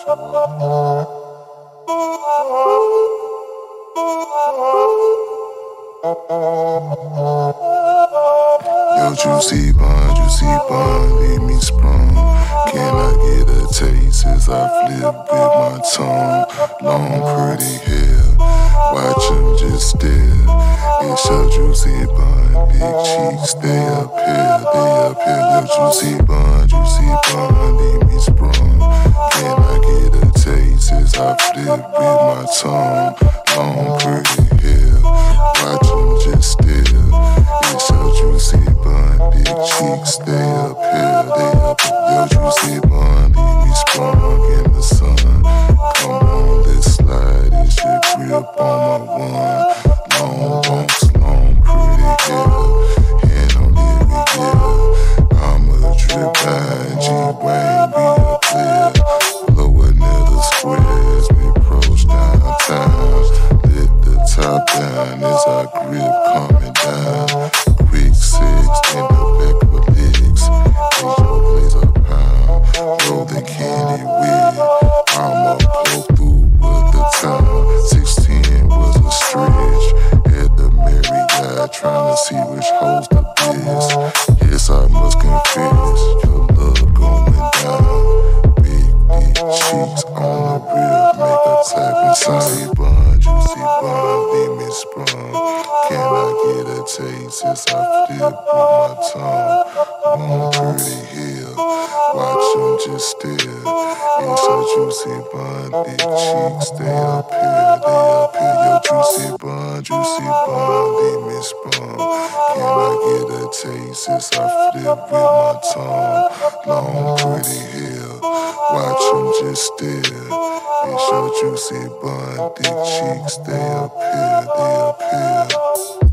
Yo, juicy bun, juicy bun, leave me sprung. Can I get a taste as I flip with my tongue? Long, pretty hair, watch him just stare. It's your juicy bun, big cheeks, here, stay up here. Yo, juicy bun, juicy bun, tongue? Long, pretty hair, watch him just stare. It's your juicy bun, big cheeks, stay up here, stay up here. Yo, juicy bun, leave me sprung in the sun. Down as I grip coming down. Quick six in the back of the legs. H.O. plays a pound. Roll the candy with. I'ma poke through with the town. 16 was a stretch. At the Marriott, trying to see which host the best. Yes, I must confess, your love going down. Big, big cheeks on the rib, make a tap inside. Bun, juicy bun, leave me sprung. Can I get a taste as I flip with my tongue? Long, pretty hair, watch them just stare. It's a juicy bun, big cheeks, up here, stay up. Your juicy bun, juicy bun, me sprung. Can I get a taste as I flip with my tongue? Long, pretty hair, watch them just stare. It's your juicy bun, big cheeks, here, stay up here.